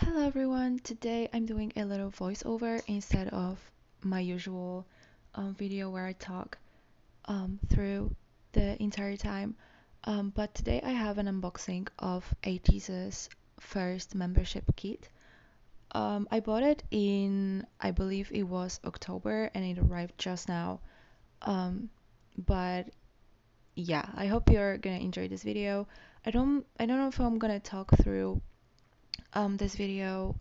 Hello everyone, today I'm doing a little voiceover instead of my usual um, video where I talk um, through the entire time. Um, but today I have an unboxing of ATEEZ's first membership kit. Um, I bought it in, I believe it was October and it arrived just now. Um, but yeah, I hope you're gonna enjoy this video. I don't, I don't know if I'm gonna talk through um, this video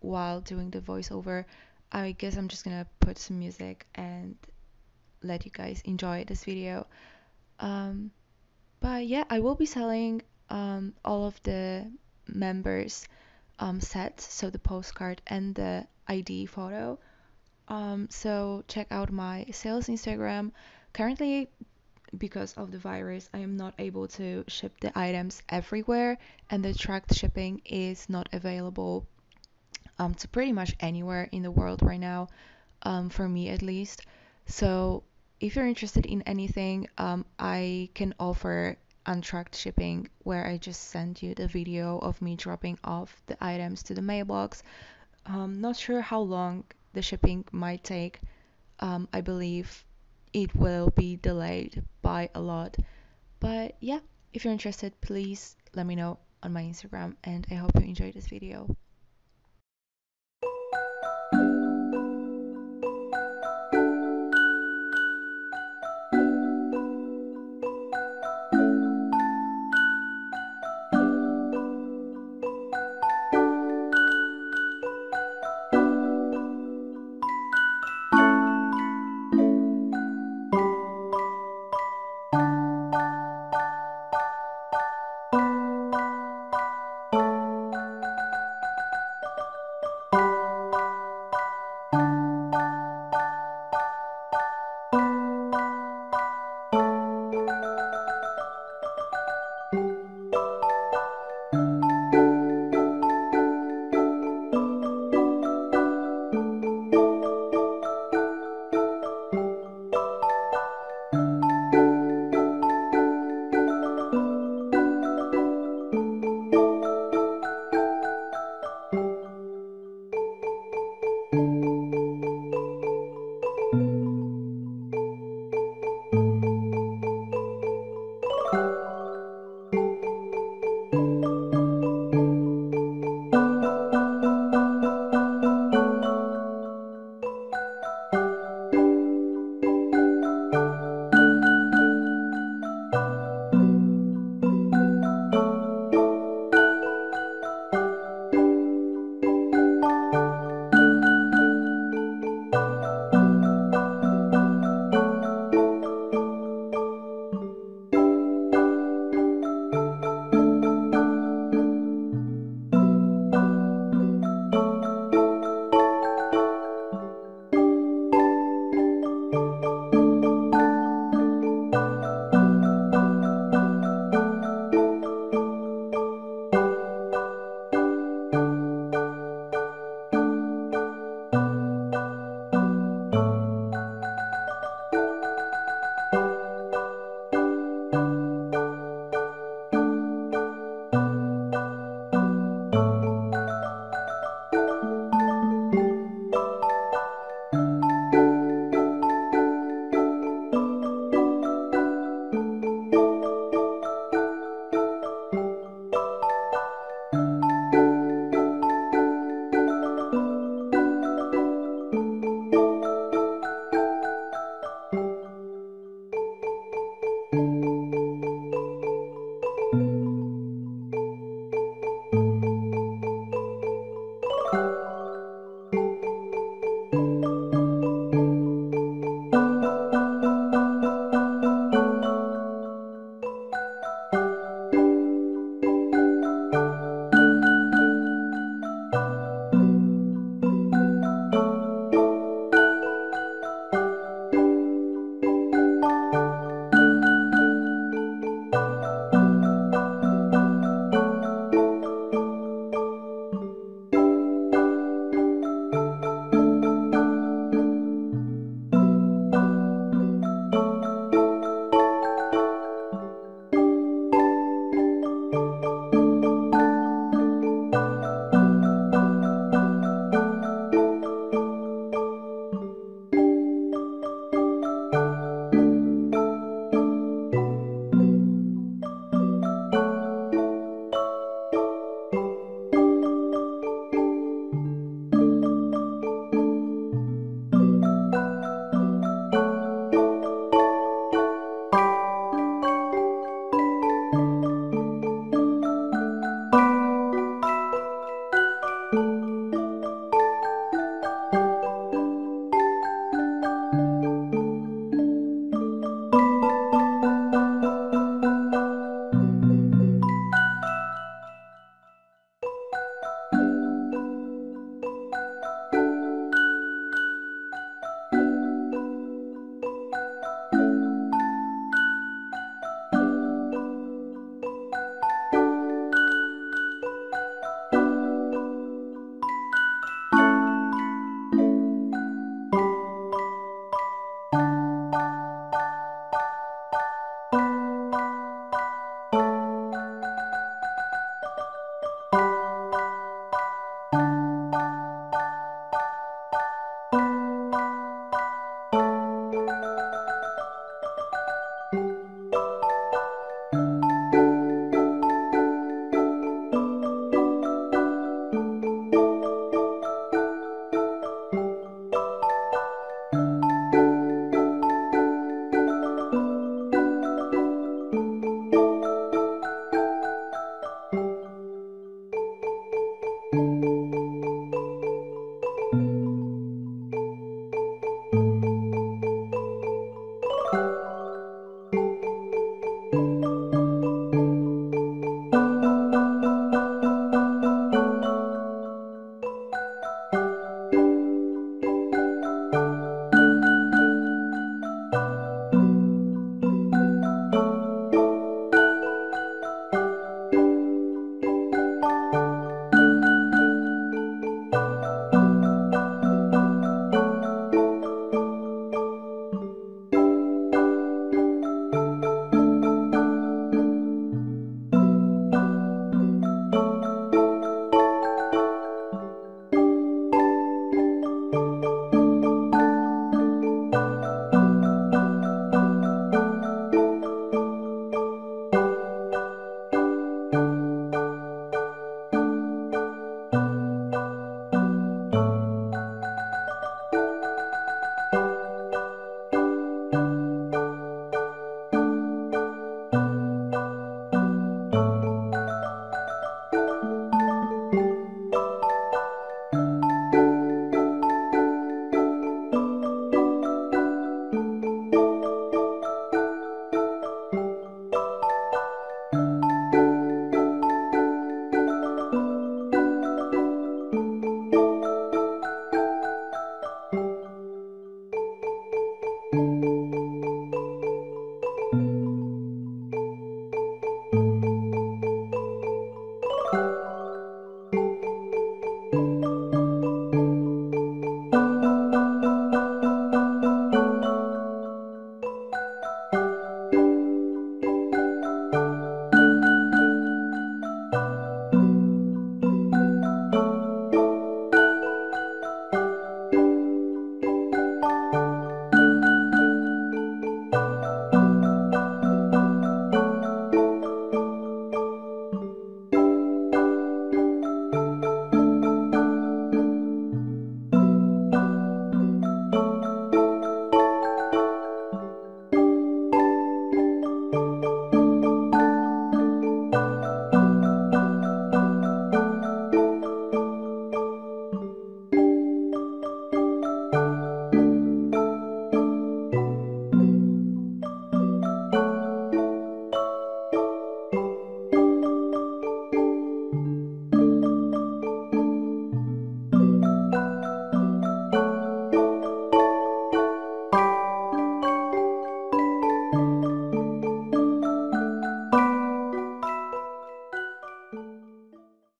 while doing the voiceover. I guess I'm just gonna put some music and let you guys enjoy this video. Um, but yeah, I will be selling um, all of the members um, sets, so the postcard and the ID photo. Um, so check out my sales Instagram. Currently, because of the virus, I am not able to ship the items everywhere, and the tracked shipping is not available um, to pretty much anywhere in the world right now, um, for me at least. So if you're interested in anything, um, I can offer untracked shipping where I just send you the video of me dropping off the items to the mailbox. Um, not sure how long the shipping might take. Um, I believe it will be delayed by a lot. But yeah, if you're interested, please let me know on my Instagram and I hope you enjoyed this video.